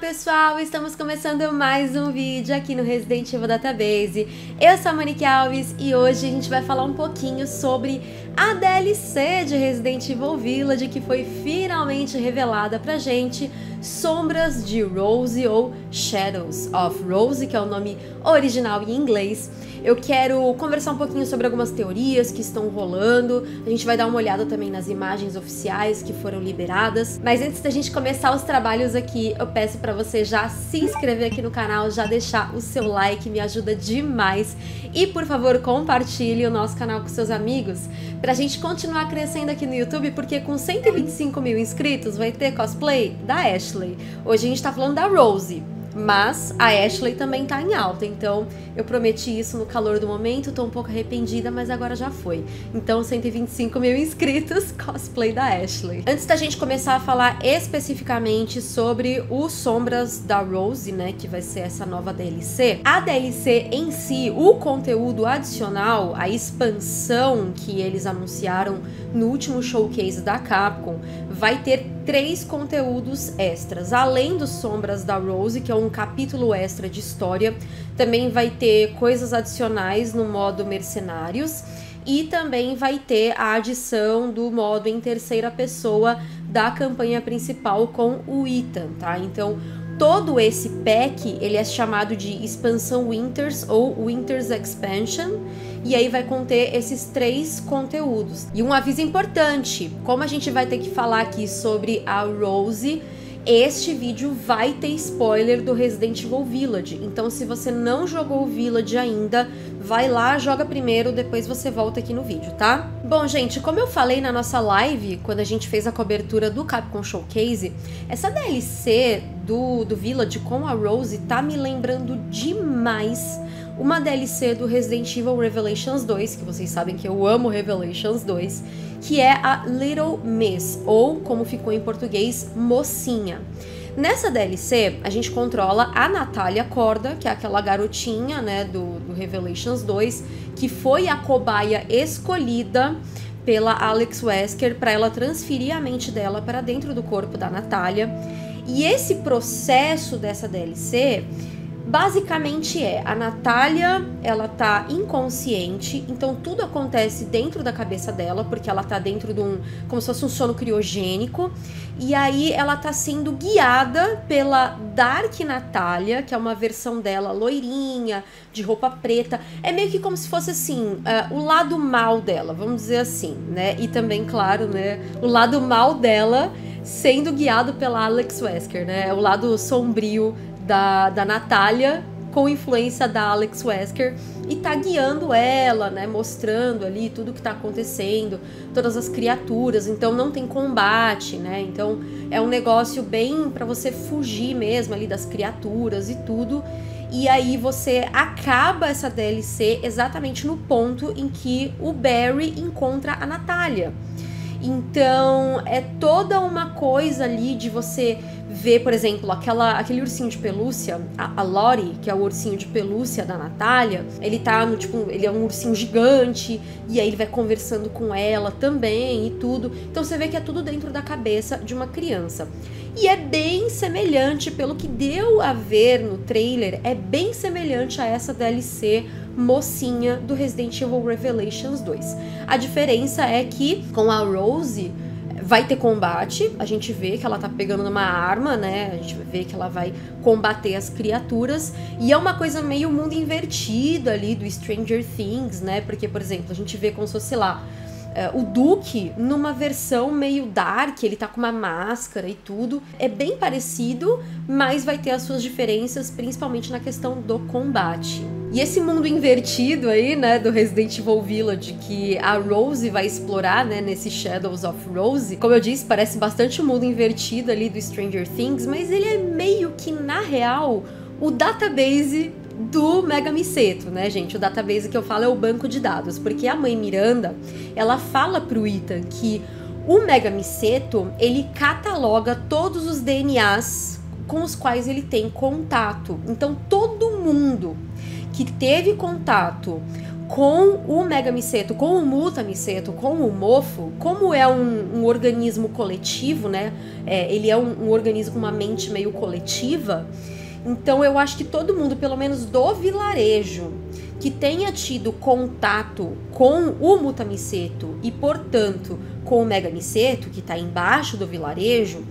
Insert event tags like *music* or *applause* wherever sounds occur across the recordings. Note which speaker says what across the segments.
Speaker 1: pessoal, estamos começando mais um vídeo aqui no Resident Evil Database. Eu sou a Monique Alves e hoje a gente vai falar um pouquinho sobre a DLC de Resident Evil Village que foi finalmente revelada pra gente, Sombras de Rose ou Shadows of Rose, que é o nome original em inglês. Eu quero conversar um pouquinho sobre algumas teorias que estão rolando. A gente vai dar uma olhada também nas imagens oficiais que foram liberadas. Mas antes da gente começar os trabalhos aqui, eu peço para você já se inscrever aqui no canal, já deixar o seu like, me ajuda demais. E por favor, compartilhe o nosso canal com seus amigos pra gente continuar crescendo aqui no YouTube, porque com 125 mil inscritos vai ter cosplay da Ashley. Hoje a gente tá falando da Rose. Mas a Ashley também tá em alta, então eu prometi isso no calor do momento, tô um pouco arrependida, mas agora já foi. Então 125 mil inscritos, *laughs* cosplay da Ashley. Antes da gente começar a falar especificamente sobre os Sombras da Rose, né, que vai ser essa nova DLC, a DLC em si, o conteúdo adicional, a expansão que eles anunciaram no último showcase da Capcom, vai ter três conteúdos extras. Além dos Sombras da Rose, que é um capítulo extra de história, também vai ter coisas adicionais no modo Mercenários e também vai ter a adição do modo em terceira pessoa da campanha principal com o Ethan, tá? Então, todo esse pack, ele é chamado de expansão Winters ou Winters Expansion e aí vai conter esses três conteúdos. E um aviso importante, como a gente vai ter que falar aqui sobre a Rose, este vídeo vai ter spoiler do Resident Evil Village. Então, se você não jogou o Village ainda, vai lá, joga primeiro, depois você volta aqui no vídeo, tá? Bom, gente, como eu falei na nossa live, quando a gente fez a cobertura do Capcom Showcase, essa DLC do, do Village com a Rose tá me lembrando demais uma DLC do Resident Evil Revelations 2, que vocês sabem que eu amo Revelations 2, que é a Little Miss, ou como ficou em português, Mocinha. Nessa DLC, a gente controla a Natália Corda, que é aquela garotinha, né, do, do Revelations 2, que foi a cobaia escolhida pela Alex Wesker para ela transferir a mente dela para dentro do corpo da Natália. E esse processo dessa DLC Basicamente é, a Natália, ela tá inconsciente, então tudo acontece dentro da cabeça dela, porque ela tá dentro de um, como se fosse um sono criogênico, e aí ela tá sendo guiada pela Dark Natália, que é uma versão dela loirinha, de roupa preta, é meio que como se fosse assim, uh, o lado mal dela, vamos dizer assim, né, e também, claro, né, o lado mal dela sendo guiado pela Alex Wesker, né, o lado sombrio da, da Natália com influência da Alex Wesker e tá guiando ela, né, mostrando ali tudo que tá acontecendo, todas as criaturas, então não tem combate, né? Então é um negócio bem para você fugir mesmo ali das criaturas e tudo. E aí você acaba essa DLC exatamente no ponto em que o Barry encontra a Natália. Então é toda uma coisa ali de você ver, por exemplo, aquela, aquele ursinho de pelúcia, a, a Lori, que é o ursinho de pelúcia da Natália, ele tá no tipo, ele é um ursinho gigante, e aí ele vai conversando com ela também e tudo. Então você vê que é tudo dentro da cabeça de uma criança. E é bem semelhante, pelo que deu a ver no trailer, é bem semelhante a essa DLC mocinha do Resident Evil Revelations 2. A diferença é que com a Rose vai ter combate, a gente vê que ela tá pegando uma arma, né? A gente vê que ela vai combater as criaturas. E é uma coisa meio mundo invertido ali do Stranger Things, né? Porque, por exemplo, a gente vê como se fosse lá. Uh, o Duke numa versão meio dark, ele tá com uma máscara e tudo. É bem parecido, mas vai ter as suas diferenças, principalmente na questão do combate. E esse mundo invertido aí, né, do Resident Evil Village, que a Rose vai explorar, né, nesse Shadows of Rose, como eu disse, parece bastante o um mundo invertido ali do Stranger Things, mas ele é meio que, na real, o database do Mega Miseto, né, gente? O database que eu falo é o banco de dados, porque a mãe Miranda, ela fala pro Ethan que o Mega Miseto, ele cataloga todos os DNAs com os quais ele tem contato. Então, todo mundo que teve contato com o megamiceto, com o multamiceto, com o mofo, como é um, um organismo coletivo, né? É, ele é um, um organismo uma mente meio coletiva. Então eu acho que todo mundo, pelo menos do vilarejo, que tenha tido contato com o Mutamiceto e, portanto, com o Megamiceto, que está embaixo do vilarejo,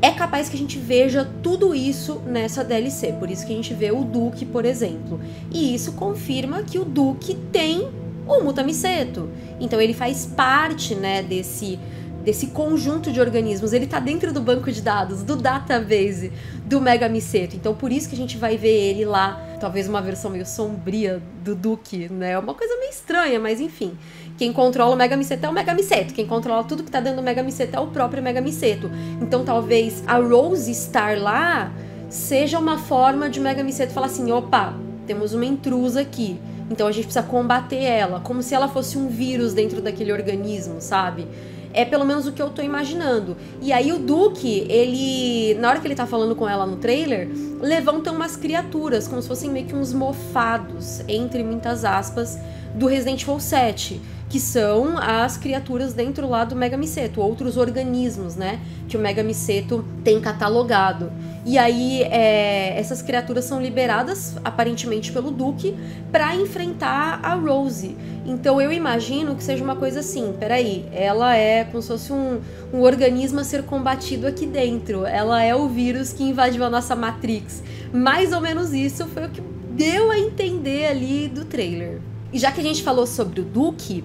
Speaker 1: é capaz que a gente veja tudo isso nessa DLC. Por isso que a gente vê o Duque, por exemplo. E isso confirma que o Duque tem o Mutamiceto. Então ele faz parte, né, desse desse conjunto de organismos. Ele está dentro do banco de dados, do database do Megamiceto. Então por isso que a gente vai ver ele lá, talvez uma versão meio sombria do Duque, né? É uma coisa meio estranha, mas enfim. Quem controla o Megamiceto é o Megamiceto. Quem controla tudo que tá dentro do Megamiceto é o próprio Megamiceto. Então talvez a Rose estar lá seja uma forma de Megamiceto falar assim: opa, temos uma intrusa aqui. Então a gente precisa combater ela, como se ela fosse um vírus dentro daquele organismo, sabe? É pelo menos o que eu tô imaginando. E aí o Duke, ele. Na hora que ele tá falando com ela no trailer, levanta umas criaturas, como se fossem meio que uns mofados, entre muitas aspas, do Resident Evil 7 que são as criaturas dentro lá do Megamiceto, outros organismos, né, que o Megamiceto tem catalogado. E aí é, essas criaturas são liberadas aparentemente pelo Duque para enfrentar a Rose. Então eu imagino que seja uma coisa assim, peraí, ela é como se fosse um, um organismo a ser combatido aqui dentro. Ela é o vírus que invadiu a nossa Matrix. Mais ou menos isso foi o que deu a entender ali do trailer. E já que a gente falou sobre o Duque,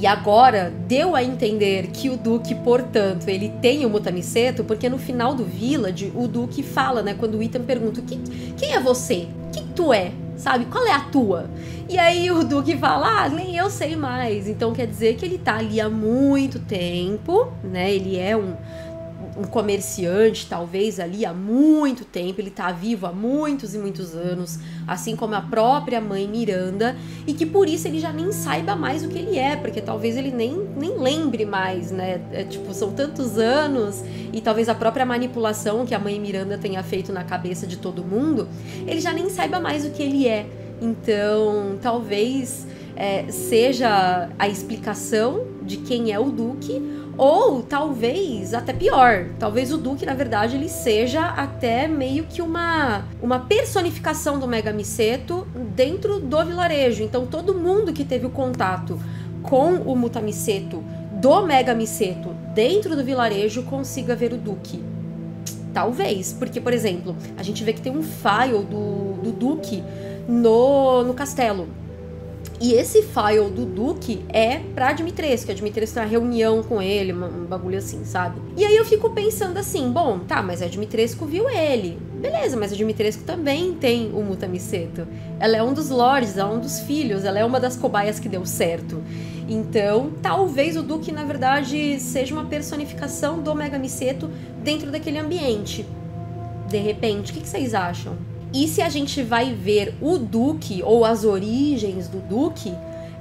Speaker 1: e agora deu a entender que o Duque, portanto, ele tem o Mutamiceto, porque no final do Village, o Duque fala, né? Quando o Ethan pergunta: quem é você? Quem tu é? Sabe? Qual é a tua? E aí o Duque fala: Ah, nem eu sei mais. Então quer dizer que ele tá ali há muito tempo, né? Ele é um um comerciante, talvez ali há muito tempo, ele está vivo há muitos e muitos anos, assim como a própria mãe Miranda, e que por isso ele já nem saiba mais o que ele é, porque talvez ele nem, nem lembre mais, né? É, tipo, são tantos anos, e talvez a própria manipulação que a mãe Miranda tenha feito na cabeça de todo mundo, ele já nem saiba mais o que ele é. Então, talvez é, seja a explicação de quem é o Duque, ou talvez até pior, talvez o Duque, na verdade, ele seja até meio que uma, uma personificação do Megamiceto dentro do vilarejo. Então todo mundo que teve o contato com o Mutamiceto do Megamiceto dentro do vilarejo consiga ver o Duque. Talvez, porque, por exemplo, a gente vê que tem um file do, do Duque no, no castelo. E esse file do Duque é pra Dimitrescu, a Dimitrescu tem uma reunião com ele, um bagulho assim, sabe? E aí eu fico pensando assim, bom, tá, mas a Dimitrescu viu ele. Beleza, mas a Dimitrescu também tem o Mutamiceto. Ela é um dos lords, ela é um dos filhos, ela é uma das cobaias que deu certo. Então, talvez o Duque, na verdade, seja uma personificação do Megamiceto dentro daquele ambiente. De repente, o que vocês acham? E se a gente vai ver o Duque ou as origens do Duque,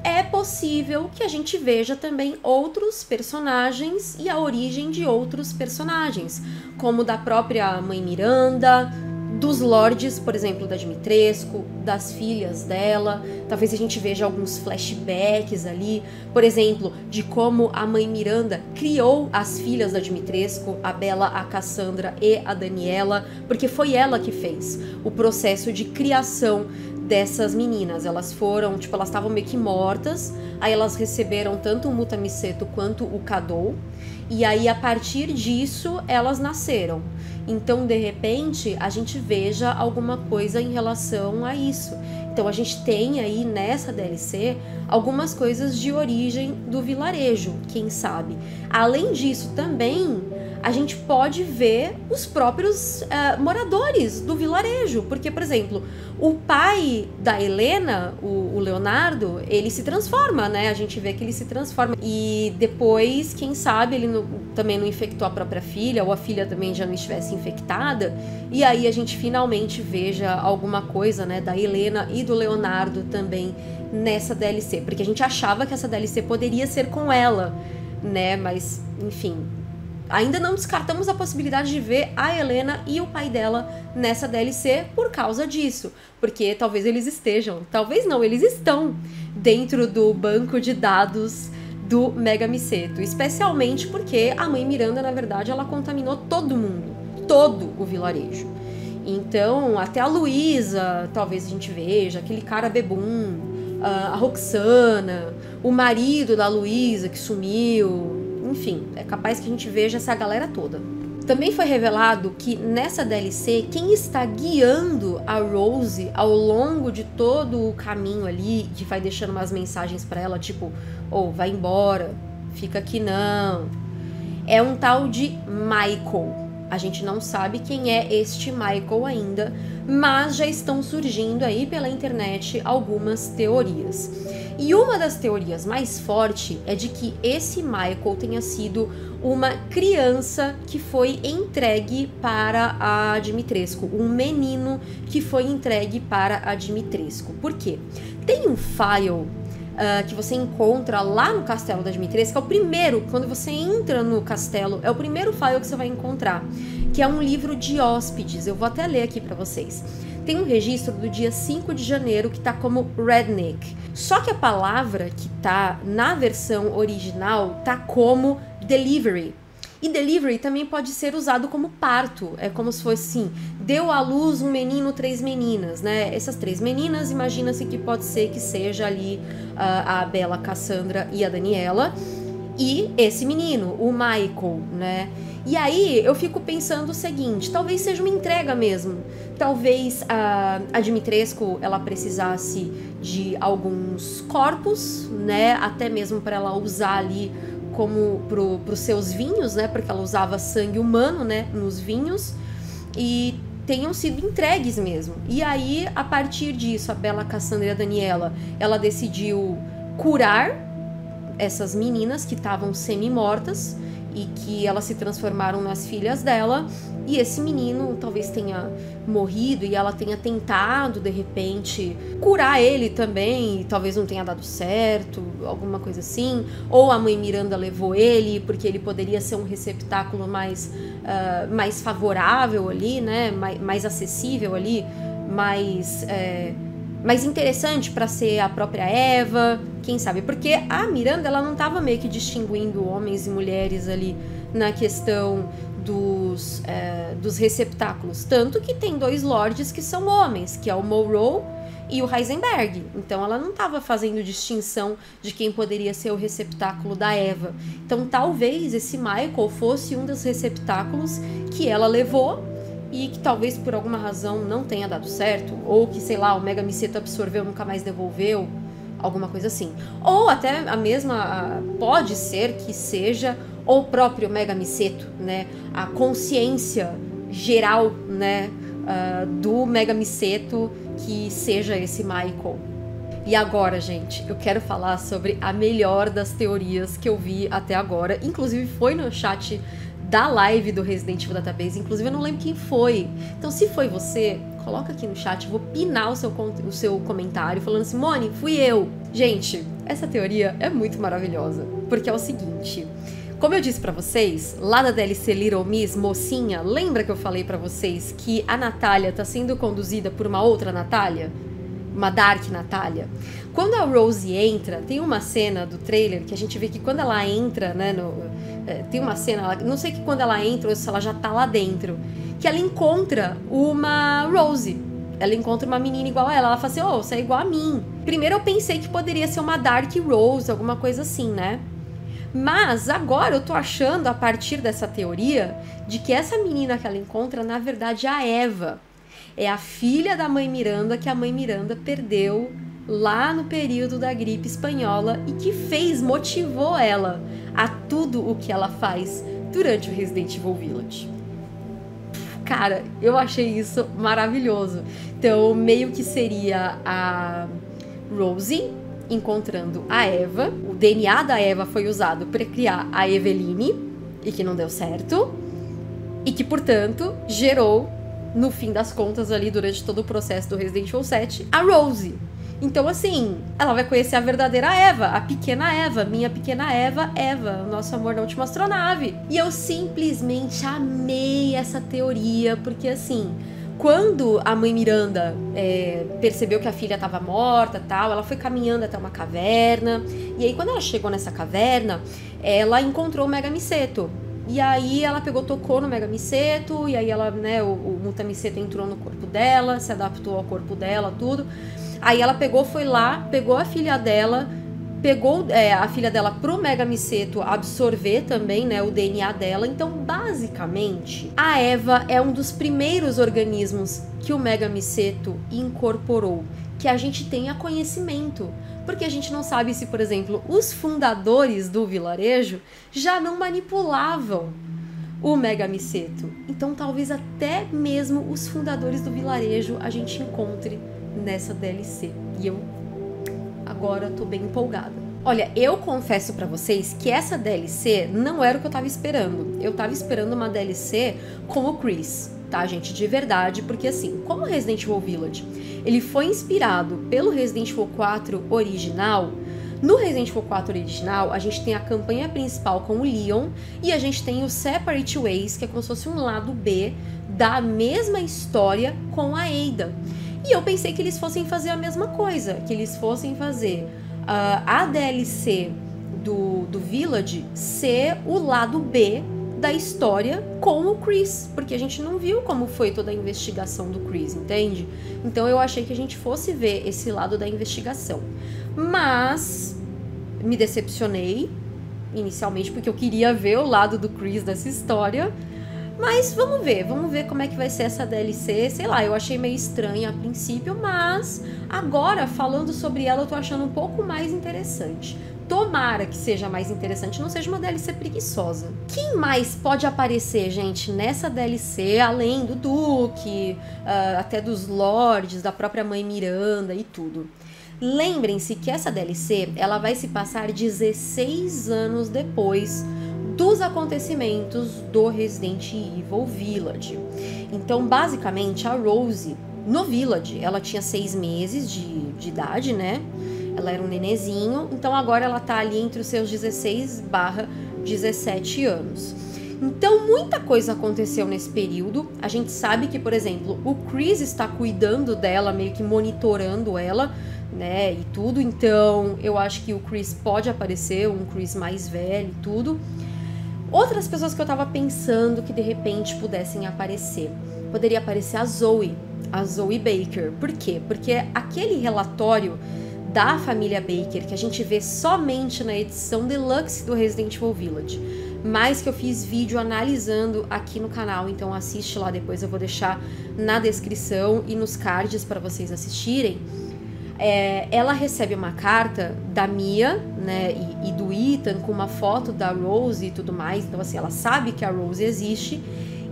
Speaker 1: é possível que a gente veja também outros personagens e a origem de outros personagens, como da própria mãe Miranda, dos lords, por exemplo, da Dimitrescu, das filhas dela. Talvez a gente veja alguns flashbacks ali, por exemplo, de como a mãe Miranda criou as filhas da Dimitrescu, a Bela, a Cassandra e a Daniela, porque foi ela que fez o processo de criação dessas meninas. Elas foram, tipo, elas estavam meio que mortas, aí elas receberam tanto o Mutamiceto quanto o Kadou, e aí a partir disso elas nasceram. Então, de repente, a gente veja alguma coisa em relação a isso. Então, a gente tem aí nessa DLC algumas coisas de origem do vilarejo, quem sabe. Além disso, também a gente pode ver os próprios uh, moradores do vilarejo. Porque, por exemplo, o pai da Helena, o, o, Leonardo, ele se transforma, né? A gente vê que ele se transforma. E depois, quem sabe, ele não, também não infectou a própria filha, ou a filha também já não estivesse infectada. E aí a gente finalmente veja alguma coisa, né, da Helena e do Leonardo também nessa DLC. Porque a gente achava que essa DLC poderia ser com ela, né? Mas, enfim, ainda não descartamos a possibilidade de ver a Helena e o pai dela nessa DLC por causa disso. Porque talvez eles estejam, talvez não, eles estão dentro do banco de dados do Mega Miseto. Especialmente porque a mãe Miranda, na verdade, ela contaminou todo mundo, todo o vilarejo. Então, até a Luísa, talvez a gente veja, aquele cara bebum, a Roxana, o marido da Luísa que sumiu, enfim, é capaz que a gente veja essa galera toda. Também foi revelado que nessa DLC, quem está guiando a Rose ao longo de todo o caminho ali, que vai deixando umas mensagens para ela, tipo, ou oh, vai embora, fica aqui não, é um tal de Michael. A gente não sabe quem é este Michael ainda, mas já estão surgindo aí pela internet algumas teorias. E uma das teorias mais fortes é de que esse Michael tenha sido uma criança que foi entregue para a Dimitrescu, um menino que foi entregue para a Dimitrescu. Por quê? Tem um file uh, que você encontra lá no castelo da Dimitrescu, que é o primeiro, quando você entra no castelo, é o primeiro file que você vai encontrar, que é um livro de hóspedes. Eu vou até ler aqui para vocês. Tem um registro do dia 5 de janeiro que tá como redneck. Só que a palavra que tá na versão original tá como delivery. E delivery também pode ser usado como parto. É como se fosse assim: deu à luz um menino, três meninas, né? Essas três meninas, imagina-se que pode ser que seja ali uh, a Bela Cassandra e a Daniela. E esse menino, o Michael, né? E aí eu fico pensando o seguinte: talvez seja uma entrega mesmo. Talvez a, a Dimitrescu ela precisasse de alguns corpos, né? Até mesmo para ela usar ali como pro, pros seus vinhos, né? Porque ela usava sangue humano, né? Nos vinhos. E tenham sido entregues mesmo. E aí, a partir disso, a Bela Cassandra Daniela, ela decidiu curar essas meninas que estavam semi-mortas e que elas se transformaram nas filhas dela. E esse menino talvez tenha morrido e ela tenha tentado de repente curar ele também, e talvez não tenha dado certo, alguma coisa assim. Ou a mãe Miranda levou ele porque ele poderia ser um receptáculo mais, uh, mais favorável ali, né? Mais, mais acessível ali, mais. É, mais interessante para ser a própria Eva, quem sabe? Porque a Miranda ela não estava meio que distinguindo homens e mulheres ali na questão dos, é, dos receptáculos. Tanto que tem dois lords que são homens, que é o Monroe e o Heisenberg. Então ela não estava fazendo distinção de quem poderia ser o receptáculo da Eva. Então talvez esse Michael fosse um dos receptáculos que ela levou e que talvez por alguma razão não tenha dado certo, ou que, sei lá, o Mega Miseto absorveu nunca mais devolveu, alguma coisa assim. Ou até a mesma, pode ser que seja o próprio Mega Miseto, né? A consciência geral, né, uh, do Mega Miseto que seja esse Michael. E agora, gente, eu quero falar sobre a melhor das teorias que eu vi até agora. Inclusive foi no chat da live do Resident Evil Database. Inclusive, eu não lembro quem foi. Então, se foi você, coloca aqui no chat, eu vou pinar o seu, o seu comentário falando assim, fui eu. Gente, essa teoria é muito maravilhosa. Porque é o seguinte. Como eu disse para vocês, lá da DLC Little Miss, mocinha, lembra que eu falei para vocês que a Natália tá sendo conduzida por uma outra Natália? Uma Dark Natália? Quando a Rose entra, tem uma cena do trailer que a gente vê que quando ela entra, né, no, tem uma cena, não sei que quando ela entra ou se ela já tá lá dentro, que ela encontra uma Rose. Ela encontra uma menina igual a ela. Ela fala assim: Ô, oh, você é igual a mim. Primeiro eu pensei que poderia ser uma Dark Rose, alguma coisa assim, né? Mas agora eu tô achando, a partir dessa teoria, de que essa menina que ela encontra, na verdade, é a Eva. É a filha da mãe Miranda que a mãe Miranda perdeu lá no período da gripe espanhola e que fez, motivou ela a tudo o que ela faz durante o Resident Evil Village. Cara, eu achei isso maravilhoso. Então, meio que seria a Rosie encontrando a Eva. O DNA da Eva foi usado para criar a Eveline e que não deu certo. E que, portanto, gerou, no fim das contas, ali durante todo o processo do Resident Evil 7, a Rosie Então, assim, ela vai conhecer a verdadeira Eva, a pequena Eva, minha pequena Eva, Eva, o nosso amor na última astronave. E eu simplesmente amei essa teoria, porque assim. Quando a mãe Miranda é, percebeu que a filha estava morta tal, ela foi caminhando até uma caverna. E aí, quando ela chegou nessa caverna, ela encontrou o Mega Miseto. E aí ela pegou, tocou no Mega Miseto, e aí ela, né, o, o Mutamiseto entrou no corpo dela, se adaptou ao corpo dela, tudo. Aí ela pegou, foi lá, pegou a filha dela, pegou é, a filha dela pro Mega Miseto absorver também, né, o DNA dela. Então, basicamente, a Eva é um dos primeiros organismos que o Mega Miseto incorporou, que a gente tenha conhecimento. Porque a gente não sabe se, por exemplo, os fundadores do vilarejo já não manipulavam o Mega Miseto. Então, talvez até mesmo os fundadores do vilarejo a gente encontre nessa DLC. E eu agora tô bem empolgada. Olha, eu confesso para vocês que essa DLC não era o que eu tava esperando. Eu tava esperando uma DLC com o Chris, tá, gente? De verdade, porque assim, como Resident Evil Village, ele foi inspirado pelo Resident Evil 4 original, no Resident Evil 4 original, a gente tem a campanha principal com o Leon e a gente tem o Separate Ways, que é como se fosse um lado B da mesma história com a Ada. E eu pensei que eles fossem fazer a mesma coisa, que eles fossem fazer uh, a DLC do, do Village ser o lado B da história com o Chris, porque a gente não viu como foi toda a investigação do Chris, entende? Então eu achei que a gente fosse ver esse lado da investigação. Mas me decepcionei inicialmente porque eu queria ver o lado do Chris dessa história mas vamos ver, vamos ver como é que vai ser essa DLC. Sei lá, eu achei meio estranha a princípio, mas agora falando sobre ela eu tô achando um pouco mais interessante. Tomara que seja mais interessante, não seja uma DLC preguiçosa. Quem mais pode aparecer, gente, nessa DLC, além do Duque, uh, até dos Lords, da própria mãe Miranda e tudo? Lembrem-se que essa DLC ela vai se passar 16 anos depois dos acontecimentos do Resident Evil Village. Então, basicamente, a Rose no Village, ela tinha seis meses de, de idade, né? Ela era um nenezinho, então agora ela tá ali entre os seus 16 barra 17 anos. Então, muita coisa aconteceu nesse período. A gente sabe que, por exemplo, o Chris está cuidando dela, meio que monitorando ela, né? E tudo. Então, eu acho que o Chris pode aparecer, um Chris mais velho e tudo. Outras pessoas que eu tava pensando que de repente pudessem aparecer. Poderia aparecer a Zoe, a Zoe Baker. Por quê? Porque aquele relatório da família Baker que a gente vê somente na edição deluxe do Resident Evil Village, mas que eu fiz vídeo analisando aqui no canal, então assiste lá depois, eu vou deixar na descrição e nos cards para vocês assistirem é, ela recebe uma carta da Mia, né, e, e, do Ethan com uma foto da Rose e tudo mais. Então, assim, ela sabe que a Rose existe.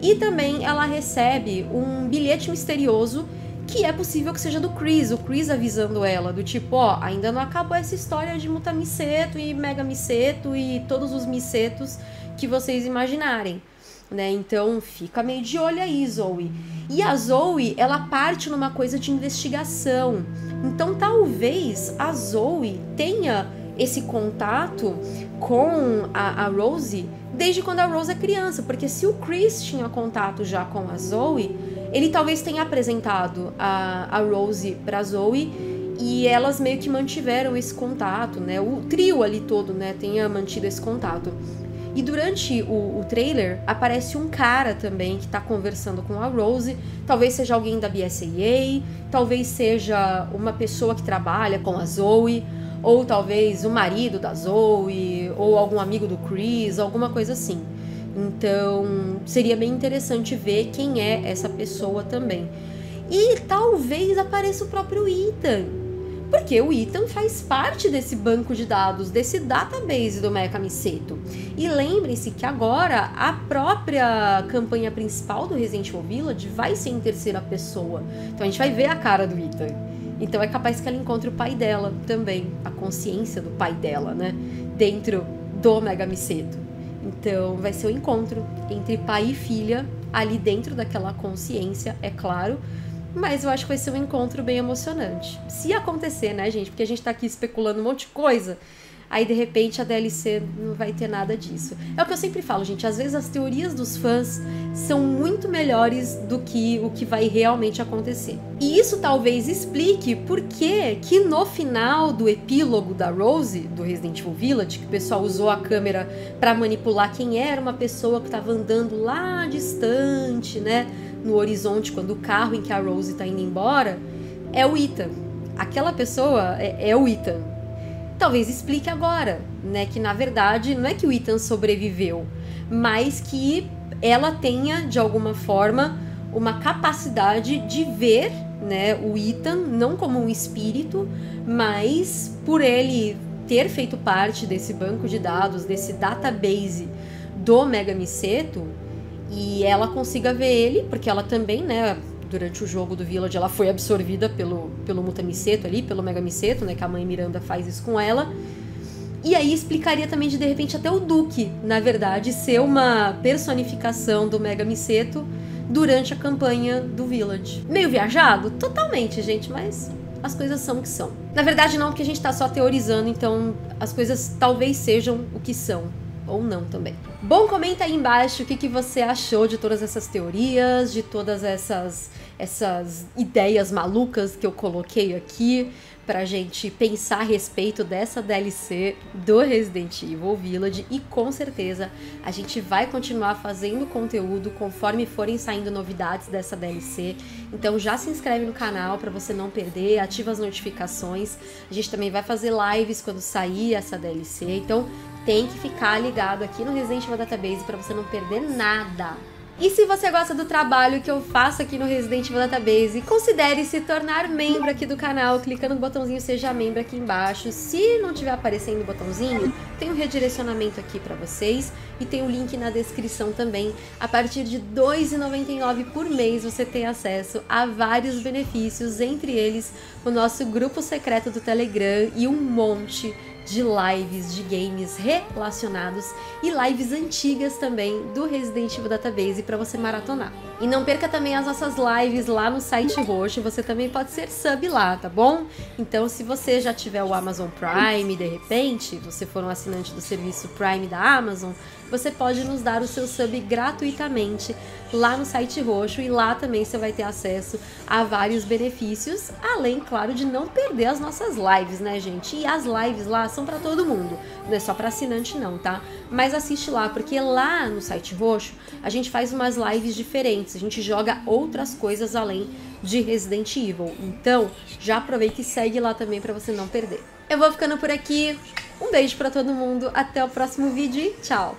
Speaker 1: E também ela recebe um bilhete misterioso que é possível que seja do Chris, o Chris avisando ela, do tipo, ó, ainda não acabou essa história de Mutamiceto e Mega Miceto e todos os micetos que vocês imaginarem né? Então fica meio de olho aí, Zoe. E a Zoe, ela parte numa coisa de investigação. Então talvez a Zoe tenha esse contato com a, a Rose desde quando a Rose é criança, porque se o Chris tinha contato já com a Zoe, ele talvez tenha apresentado a, a Rose para Zoe e elas meio que mantiveram esse contato, né? O trio ali todo, né, tenha mantido esse contato. E durante o, o trailer aparece um cara também que tá conversando com a Rose. Talvez seja alguém da BSAA, talvez seja uma pessoa que trabalha com a Zoe, ou talvez o marido da Zoe, ou algum amigo do Chris, alguma coisa assim. Então seria bem interessante ver quem é essa pessoa também. E talvez apareça o próprio Ethan porque o Ethan faz parte desse banco de dados, desse database do Mecha Miseto. E lembrem-se que agora a própria campanha principal do Resident Evil Village vai ser em terceira pessoa. Então a gente vai ver a cara do Ethan. Então é capaz que ela encontre o pai dela também, a consciência do pai dela, né? Dentro do Mega Miseto. Então vai ser o um encontro entre pai e filha ali dentro daquela consciência, é claro mas eu acho que vai ser um encontro bem emocionante. Se acontecer, né, gente? Porque a gente tá aqui especulando um monte de coisa. Aí de repente a DLC não vai ter nada disso. É o que eu sempre falo, gente. Às vezes as teorias dos fãs são muito melhores do que o que vai realmente acontecer. E isso talvez explique por que que no final do epílogo da Rose, do Resident Evil Village, que o pessoal usou a câmera para manipular quem era uma pessoa que estava andando lá distante, né, no horizonte quando o carro em que a Rose está indo embora é o Ethan. Aquela pessoa é, é o Ethan talvez explique agora, né, que na verdade não é que o Ethan sobreviveu, mas que ela tenha de alguma forma uma capacidade de ver, né, o Ethan não como um espírito, mas por ele ter feito parte desse banco de dados, desse database do Mega Miseto, e ela consiga ver ele, porque ela também, né, durante o jogo do Village, ela foi absorvida pelo, pelo Mutamiseto ali, pelo Mega Miseto, né? Que a mãe Miranda faz isso com ela. E aí explicaria também de de repente até o Duque, na verdade, ser uma personificação do Mega Miseto durante a campanha do Village. Meio viajado? Totalmente, gente, mas as coisas são o que são. Na verdade, não, porque a gente tá só teorizando, então as coisas talvez sejam o que são ou não também. Bom, comenta aí embaixo o que, que você achou de todas essas teorias, de todas essas, essas ideias malucas que eu coloquei aqui pra gente pensar a respeito dessa DLC do Resident Evil Village e com certeza a gente vai continuar fazendo conteúdo conforme forem saindo novidades dessa DLC. Então já se inscreve no canal para você não perder, ativa as notificações. A gente também vai fazer lives quando sair essa DLC. Então tem que ficar ligado aqui no Resident Evil Database para você não perder nada. E se você gosta do trabalho que eu faço aqui no Resident Evil Database, considere se tornar membro aqui do canal, clicando no botãozinho Seja Membro aqui embaixo. Se não estiver aparecendo o botãozinho, tem um redirecionamento aqui para vocês e tem o um link na descrição também. A partir de R$ 2,99 por mês você tem acesso a vários benefícios, entre eles o nosso grupo secreto do Telegram e um monte de lives de games relacionados e lives antigas também do Resident Evil Database para você maratonar. E não perca também as nossas lives lá no site roxo, você também pode ser sub lá, tá bom? Então, se você já tiver o Amazon Prime, de repente, você for um assinante do serviço Prime da Amazon, você pode nos dar o seu sub gratuitamente lá no site roxo e lá também você vai ter acesso a vários benefícios, além, claro, de não perder as nossas lives, né, gente? E as lives lá são para todo mundo, não é só para assinante não, tá? Mas assiste lá, porque lá no site roxo a gente faz umas lives diferentes, a gente joga outras coisas além de Resident Evil. Então, já aproveita e segue lá também para você não perder. Eu vou ficando por aqui. Um beijo para todo mundo, até o próximo vídeo e tchau!